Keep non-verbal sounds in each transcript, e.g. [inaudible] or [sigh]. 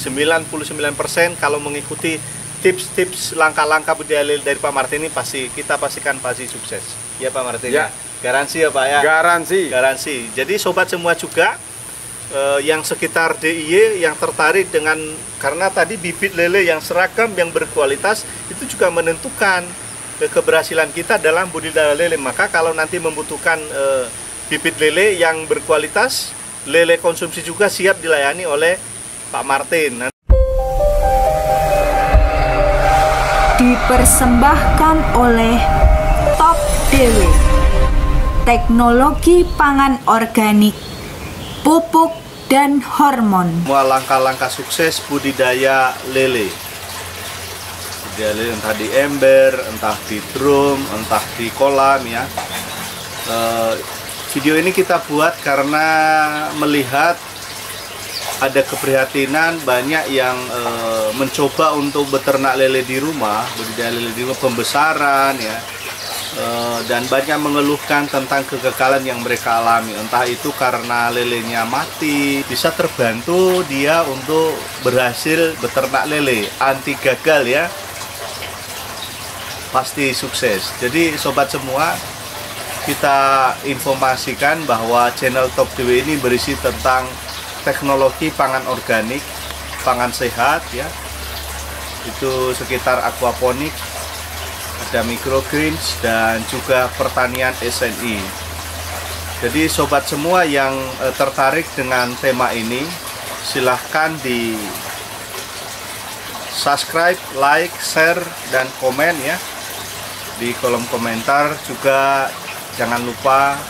99% kalau mengikuti tips-tips langkah-langkah budidaya lele dari Pak Martin ini pasti kita pastikan pasti sukses. Ya Pak Martin Ya. Garansi ya Pak ya. Garansi. Garansi. Jadi sobat semua juga eh, yang sekitar DIY yang tertarik dengan karena tadi bibit lele yang seragam yang berkualitas itu juga menentukan eh, keberhasilan kita dalam budidaya lele. Maka kalau nanti membutuhkan eh, bibit lele yang berkualitas, lele konsumsi juga siap dilayani oleh Pak Martin. dipersembahkan oleh Top Dewe Teknologi pangan organik Pupuk dan hormon semua langkah-langkah sukses budidaya lele. Budidaya lele entah di ember, entah di drum, entah di kolam ya. Eh, video ini kita buat karena melihat ada keprihatinan banyak yang eh, mencoba untuk beternak lele di rumah, budidaya lele di rumah, pembesaran ya. Eh, dan banyak mengeluhkan tentang kegagalan yang mereka alami. Entah itu karena lelenya mati bisa terbantu dia untuk berhasil beternak lele anti gagal ya. Pasti sukses. Jadi sobat semua kita informasikan bahwa channel Top DW ini berisi tentang teknologi pangan organik pangan sehat ya itu sekitar aquaponik ada microgreens dan juga pertanian SNI. Jadi sobat semua yang eh, tertarik dengan tema ini silahkan di subscribe, like, share, dan komen ya di kolom komentar juga jangan lupa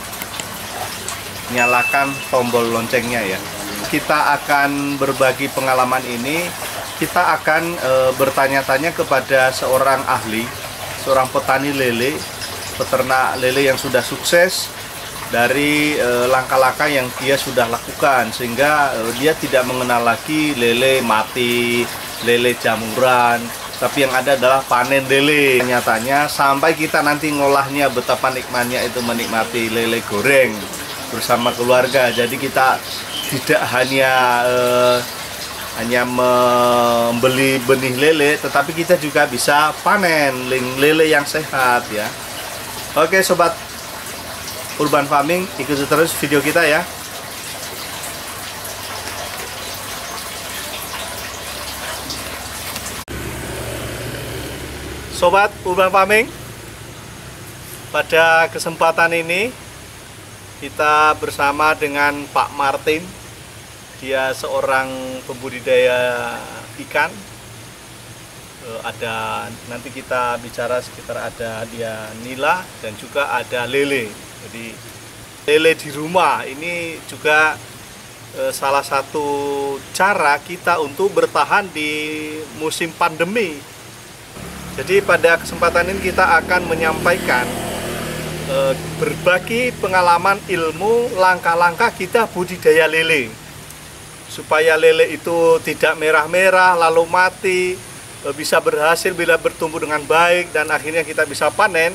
nyalakan tombol loncengnya ya. Kita akan berbagi pengalaman ini. Kita akan eh, bertanya-tanya kepada seorang ahli seorang petani lele, peternak lele yang sudah sukses dari eh, langkah-langkah yang dia sudah lakukan sehingga eh, dia tidak mengenal lagi lele mati, lele jamuran, tapi yang ada adalah panen lele. Nyatanya sampai kita nanti ngolahnya betapa nikmatnya itu menikmati lele goreng bersama keluarga. Jadi kita tidak hanya eh, hanya membeli benih lele tetapi kita juga bisa panen lele yang sehat ya. Oke sobat urban farming ikuti terus video kita ya. Sobat urban farming pada kesempatan ini kita bersama dengan Pak Martin dia seorang pembudidaya ikan. Eh, ada nanti kita bicara sekitar ada dia nila dan juga ada lele. Jadi lele di rumah ini juga eh, salah satu cara kita untuk bertahan di musim pandemi. Jadi pada kesempatan ini kita akan menyampaikan eh, berbagi pengalaman ilmu langkah-langkah kita budidaya lele supaya lele itu tidak merah-merah lalu mati e, bisa berhasil bila bertumbuh dengan baik dan akhirnya kita bisa panen.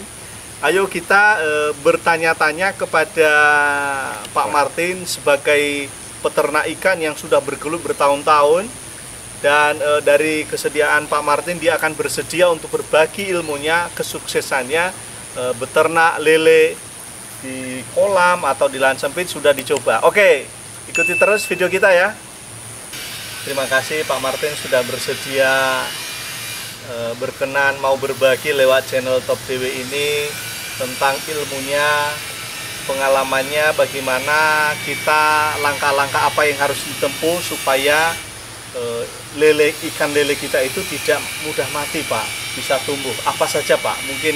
Ayo kita e, bertanya-tanya kepada Pak Martin sebagai peternak ikan yang sudah bergelut bertahun-tahun. Dan e, dari kesediaan Pak Martin dia akan bersedia untuk berbagi ilmunya kesuksesannya. E, beternak lele di kolam atau di lahan sempit sudah dicoba. Oke ikuti terus video kita ya. Terima kasih Pak Martin sudah bersedia eh, berkenan mau berbagi lewat channel Top DW ini tentang ilmunya, pengalamannya, bagaimana kita langkah-langkah apa yang harus ditempuh supaya lele ikan lele kita itu tidak mudah mati Pak, bisa tumbuh. Apa saja Pak? Mungkin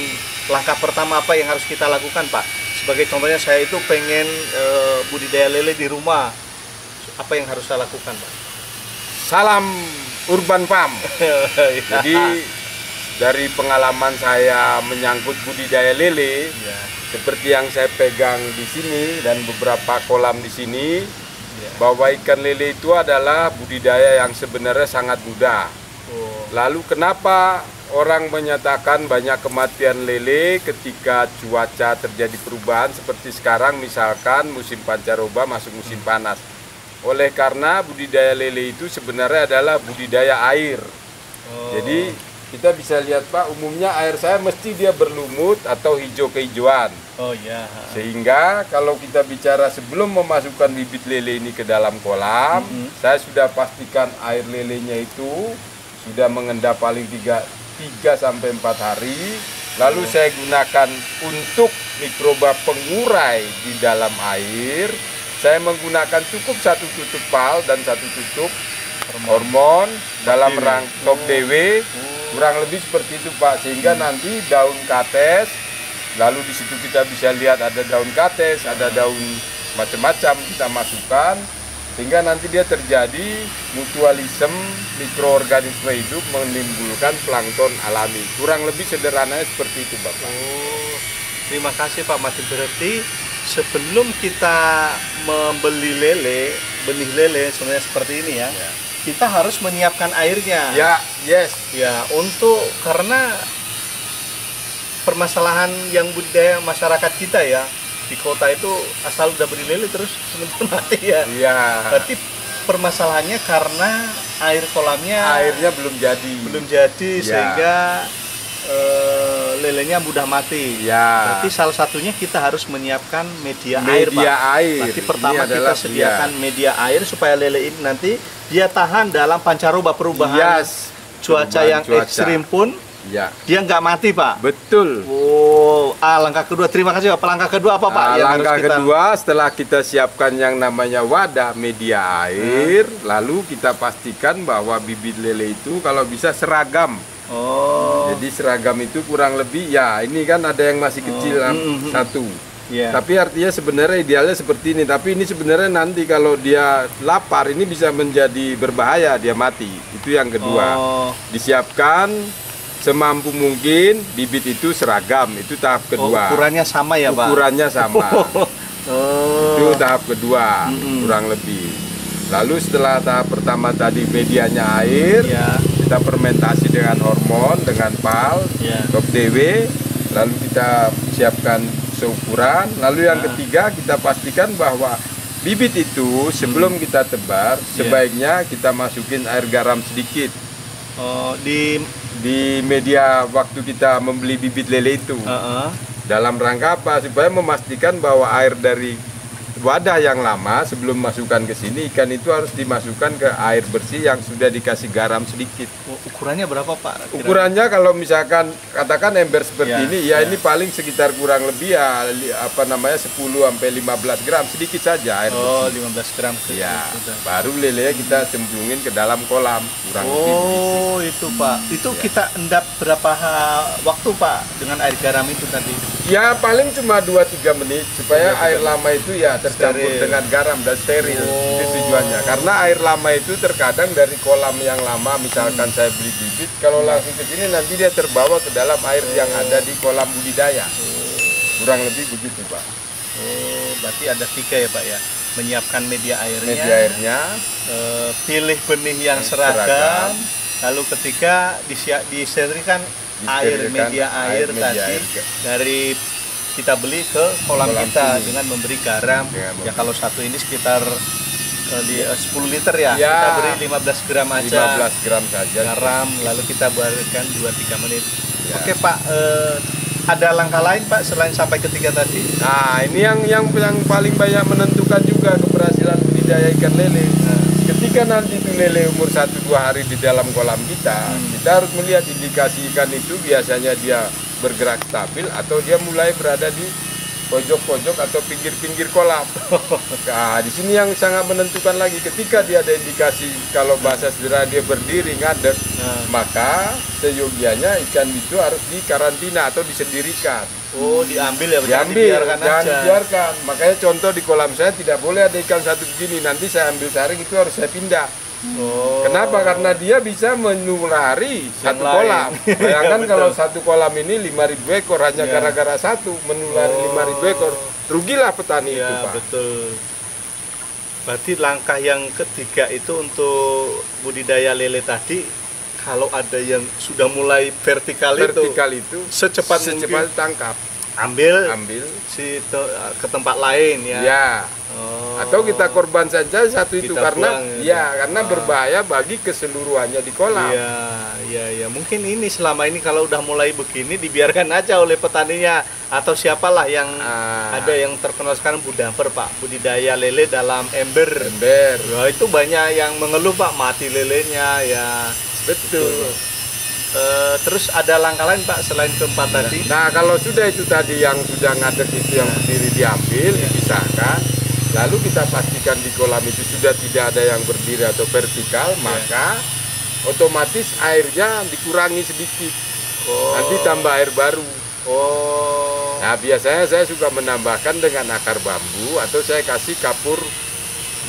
langkah pertama apa yang harus kita lakukan Pak? Sebagai contohnya saya itu pengen eh, budidaya lele di rumah. Apa yang harus saya lakukan Pak? Salam Urban Farm. [laughs] Jadi dari pengalaman saya menyangkut budidaya lele, Ya, seperti yang saya pegang di sini dan beberapa kolam di sini, ya. bahwa ikan lele itu adalah budidaya yang sebenarnya sangat mudah. Oh, Lalu kenapa orang menyatakan banyak kematian lele ketika cuaca terjadi perubahan seperti sekarang misalkan musim pancaroba masuk musim panas. oleh karena budidaya lele itu sebenarnya adalah budidaya air. Oh. Jadi kita bisa lihat Pak, umumnya air saya mesti dia berlumut atau hijau kehijauan. Oh ya. Sehingga kalau kita bicara sebelum memasukkan bibit lele ini ke dalam kolam, Mhm. saya sudah pastikan air lelenya itu sudah mengendap paling 3 3 sampai 4 hari. Lalu saya gunakan untuk mikroba pengurai di dalam air. Saya menggunakan cukup satu tutup pal dan satu tutup hormon dalam DW. rang top DW kurang lebih seperti itu Pak sehingga nanti daun kates lalu di situ kita bisa lihat ada daun kates ada daun macam-macam kita masukkan sehingga nanti dia terjadi mutualisme mikroorganisme hidup menimbulkan plankton alami kurang lebih sederhananya seperti itu Bapak Oh, terima kasih Pak Mati. Berarti sebelum kita membeli lele, benih lele sebenarnya seperti ini ya, Ya. kita harus menyiapkan airnya. ya yes Ya, untuk karena permasalahan yang budidaya masyarakat kita ya di kota itu asal udah beli lele terus [laughs] sebentar mati ya. iya Berarti permasalahannya karena air kolamnya airnya belum jadi belum jadi Ya. sehingga eh, lelenya mudah mati. ya Berarti salah satunya kita harus menyiapkan media, air, media Pak. air Berarti Ini pertama kita adalah- sediakan media air supaya lele ini nanti dia tahan dalam pancaroba perubahan Yes. cuaca Perubahan yang cuaca. ekstrim pun Ya, dia nggak mati, Pak. betul. Oh, ah, langkah kedua. Terima kasih, Pak. Langkah kedua apa, Pak? Harus langkah kita- kedua setelah kita siapkan yang namanya wadah media air, lalu kita pastikan bahwa bibit lele itu kalau bisa seragam. Oh, Jadi seragam itu kurang lebih ya ini kan ada yang masih kecil Oh, am- mm, mm, satu. Iya. Tapi artinya sebenarnya idealnya seperti ini. Tapi ini sebenarnya nanti kalau dia lapar ini bisa menjadi berbahaya dia mati. Itu yang kedua. Oh, Disiapkan semampu mungkin bibit itu seragam. Itu tahap oh, kedua. ukurannya sama ya, Pak? Ukurannya sama. [laughs] Oh. Itu tahap kedua Mm-mm. kurang lebih. Lalu setelah tahap pertama tadi medianya air, Ya. kita fermentasi dengan hormon, dengan pal, Ya. top DW, lalu kita siapkan seukuran. Lalu yang Ah. ketiga kita pastikan bahwa bibit itu sebelum kita tebar, Ya. sebaiknya kita masukin air garam sedikit Oh, di di media waktu kita membeli bibit lele itu. Heeh. Dalam rangka apa? Supaya memastikan bahwa air dari wadah yang lama sebelum masukkan ke sini ikan itu harus dimasukkan ke air bersih yang sudah dikasih garam sedikit. Oh, ukurannya berapa, Pak? Kira- Ukurannya kalau misalkan katakan ember seperti Ya, ini ya, ya. ini paling sekitar kurang lebih ya apa namanya 10 sampai 15 gram sedikit saja air Oh, bersih. 15 gram. ke- Ya, sudah. baru lele kita cemplungin ke dalam kolam kurang lebih. begitu. Oh, itu Pak. Itu Ya. kita endap berapa waktu Pak dengan air garam itu tadi? Ya paling cuma 2-3 menit supaya 2-3 air lama itu ya tercampur Steril. dengan garam dan steril Oh. itu tujuannya. Karena air lama itu terkadang dari kolam yang lama misalkan saya beli bibit kalau langsung ke sini nanti dia terbawa ke dalam air yang ada di kolam budidaya. Kurang lebih begitu Pak. Oh, berarti ada tiga ya Pak ya. Menyiapkan media airnya, Media airnya eh, pilih benih yang seragam, seragam. lalu ketiga disia- disterilkan air media air, air media tadi air. dari kita beli ke kolam, Kolam kita ini. dengan memberi garam. Ya memberi. kalau satu ini sekitar eh, di, eh, 10 liter ya. Ya. Kita beri 15 gram aja. 15 gram saja. garam lalu kita barukan 2-3 menit Ya. oke pak eh, ada langkah lain pak selain sampai ketiga tadi Nah, ini yang yang yang paling banyak menentukan juga keberhasilan budidaya ikan lele. Nah, Ketika nanti itu lele umur 1-2 hari di dalam kolam kita, Hmm. kita harus melihat indikasi ikan itu biasanya dia bergerak stabil atau dia mulai berada di pojok-pojok atau pinggir-pinggir kolam. [laughs] Nah, di sini yang sangat menentukan lagi ketika dia ada indikasi kalau bahasa sederhana dia berdiri ngadek, nah. maka seyogianya ikan itu harus dikarantina atau disendirikan oh diambil ya jangan diambil, dibiarkan jangan aja dibiarkan. Makanya contoh di kolam saya tidak boleh ada ikan satu begini. Nanti saya ambil saring itu harus saya pindah. Oh. Kenapa? Karena dia bisa menulari satu lain. kolam. [laughs] Bayangkan Betul. kalau satu kolam ini 5.000 ekor hanya Ya. gara-gara satu menulari Oh. 5.000 ekor. Rugilah petani itu, ya Pak. betul berarti langkah yang ketiga itu untuk budidaya lele tadi kalau ada yang sudah mulai vertikal, Vertikal itu itu secepat, secepat mungkin tangkap, ambil ambil. si ke tempat lain ya Ya. Oh. Atau kita korban saja satu itu Kita karena buang, ya ya. karena Ah. berbahaya bagi keseluruhannya di kolam. Iya, iya, iya. Mungkin ini selama ini kalau udah mulai begini dibiarkan aja oleh petaninya atau siapalah yang Ah. ada yang terkenal sekarang budamper Pak, budidaya lele dalam ember. Ember. Wah, itu banyak yang mengeluh Pak, mati lelenya ya. Betul. Eh, terus ada langkah lain Pak selain keempat tadi? Nah, kalau sudah itu tadi yang sudah ngadek itu yang berdiri diambil, dipisahkan, lalu kita pastikan di kolam itu sudah tidak ada yang berdiri atau vertikal, maka otomatis airnya dikurangi sedikit. Oh. Nanti tambah air baru. Oh. Nah, biasanya saya suka menambahkan dengan akar bambu atau saya kasih kapur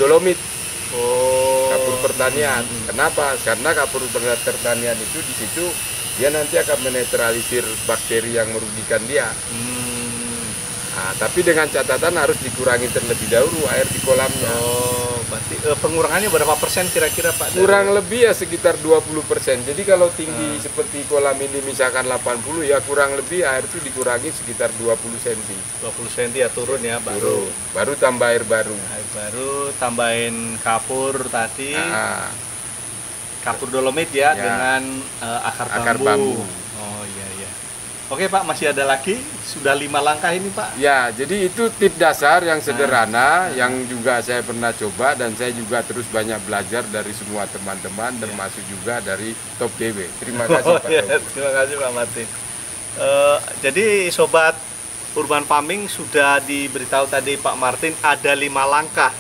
dolomit, Oh. kapur pertanian. Kenapa? Karena kapur pertanian itu di situ dia nanti akan menetralisir bakteri yang merugikan dia. Hmm. Nah, tapi dengan catatan harus dikurangi terlebih dahulu air di kolamnya. Oh, berarti eh, pengurangannya berapa persen kira-kira Pak? dari- Kurang lebih ya sekitar 20%. Jadi kalau tinggi seperti kolam ini misalkan 80 ya kurang lebih air itu dikurangi sekitar 20 cm. 20 cm ya turun ya baru. Baru baru tambah air baru. Air baru tambahin kapur tadi, Nah, kapur dolomit ya, Ya. dengan eh, akar, Akar bambu. bambu. Oh. Oke Pak, masih ada lagi? Sudah lima langkah ini Pak. ya, jadi itu tip dasar yang sederhana yang juga saya pernah coba dan saya juga terus banyak belajar dari semua teman-teman termasuk juga dari Top DW. Terima kasih Oh, Pak. Tobi. Terima kasih Pak Martin. Eh, jadi sobat urban farming sudah diberitahu tadi Pak Martin ada lima langkah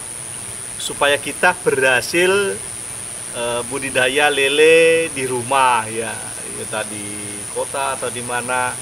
supaya kita berhasil eh, budidaya lele di rumah ya, ya tadi kota atau di mana.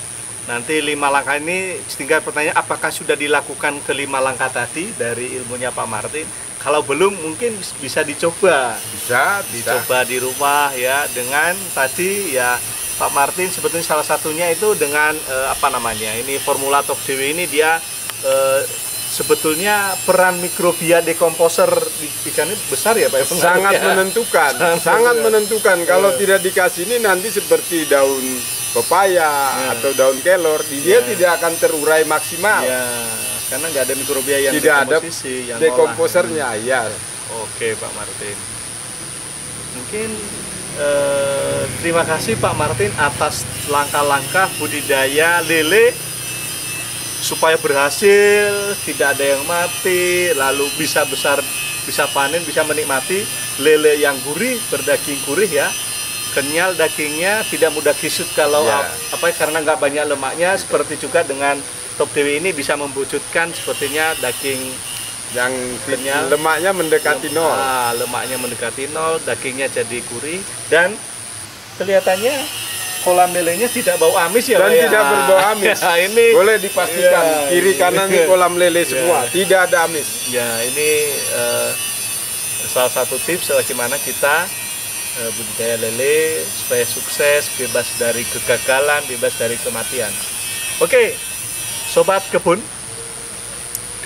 Nanti lima langkah ini tinggal pertanyaan apakah sudah dilakukan kelima langkah tadi dari ilmunya Pak Martin? Kalau belum mungkin bisa dicoba Bisa, bisa. dicoba di rumah ya dengan tadi ya Pak Martin sebetulnya salah satunya itu dengan eh, apa namanya ini formula Top DW ini dia eh, sebetulnya peran mikrobia dekomposer di ikan ini besar ya Pak ya, sangat pengaruhnya? [laughs] menentukan Sangat sangat menentukan. kalau Iya. tidak dikasih ini nanti seperti daun pepaya atau daun kelor di dia Iya. tidak akan terurai maksimal. Ya karena nggak ada mikrobia yang tidak ada yang dekomposernya ya. Oke Pak Martin. Mungkin eh, terima kasih Pak Martin atas langkah-langkah budidaya lele supaya berhasil tidak ada yang mati lalu bisa besar bisa panen bisa menikmati lele yang gurih berdaging gurih ya kenyal dagingnya tidak mudah kisut kalau Ya. ap- apa karena nggak banyak lemaknya seperti juga dengan top dewi ini bisa membujutkan sepertinya daging yang Kenyal. lemaknya mendekati nol Ah, lemaknya mendekati nol, dagingnya jadi gurih dan kelihatannya kolam lelenya tidak bau amis ya dan ya? tidak berbau amis [laughs] Ya, ini boleh dipastikan Ya, kiri kanan ini kolam lele [laughs] Ya. semua tidak ada amis Ya, ini eh, salah satu tips bagaimana kita budidaya lele supaya sukses, bebas dari kegagalan, bebas dari kematian. Oke, sobat kebun,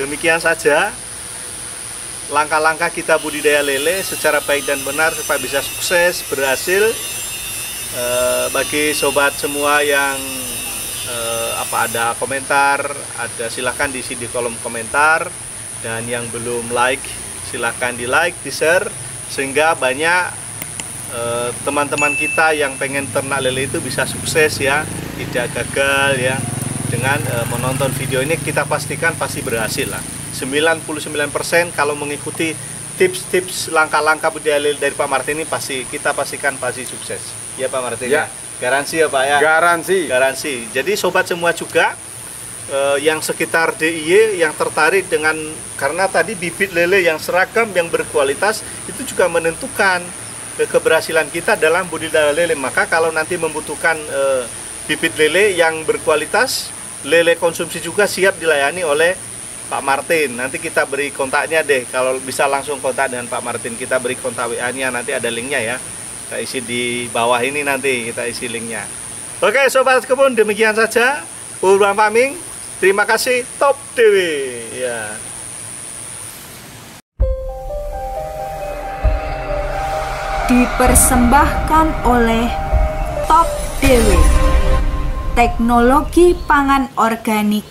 demikian saja langkah-langkah kita budidaya lele secara baik dan benar supaya bisa sukses, berhasil. Eh, bagi sobat semua yang eh, apa ada komentar, ada silahkan diisi di kolom komentar dan yang belum like silahkan di like, di share sehingga banyak eh, teman-teman kita yang pengen ternak lele itu bisa sukses ya, tidak gagal ya dengan eh, menonton video ini kita pastikan pasti berhasil lah. 99% kalau mengikuti tips-tips langkah-langkah budidaya lele dari Pak Martin ini pasti kita pastikan pasti sukses. Ya Pak Martin. Ya. Garansi ya Pak ya. garansi Garansi. Jadi sobat semua juga eh, yang sekitar DIY yang tertarik dengan karena tadi bibit lele yang seragam yang berkualitas itu juga menentukan keberhasilan kita dalam budidaya lele. Maka kalau nanti membutuhkan eh, bibit lele yang berkualitas, lele konsumsi juga siap dilayani oleh Pak Martin. Nanti kita beri kontaknya deh. Kalau bisa langsung kontak dengan Pak Martin, kita beri kontak WA-nya nanti ada linknya ya. Kita isi di bawah ini nanti kita isi linknya. Oke sobat kebun demikian saja Urban Farming. Terima kasih Top Dewi. Ya. Dipersembahkan oleh Top Dewe. Teknologi pangan organik,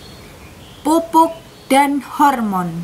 pupuk dan hormon.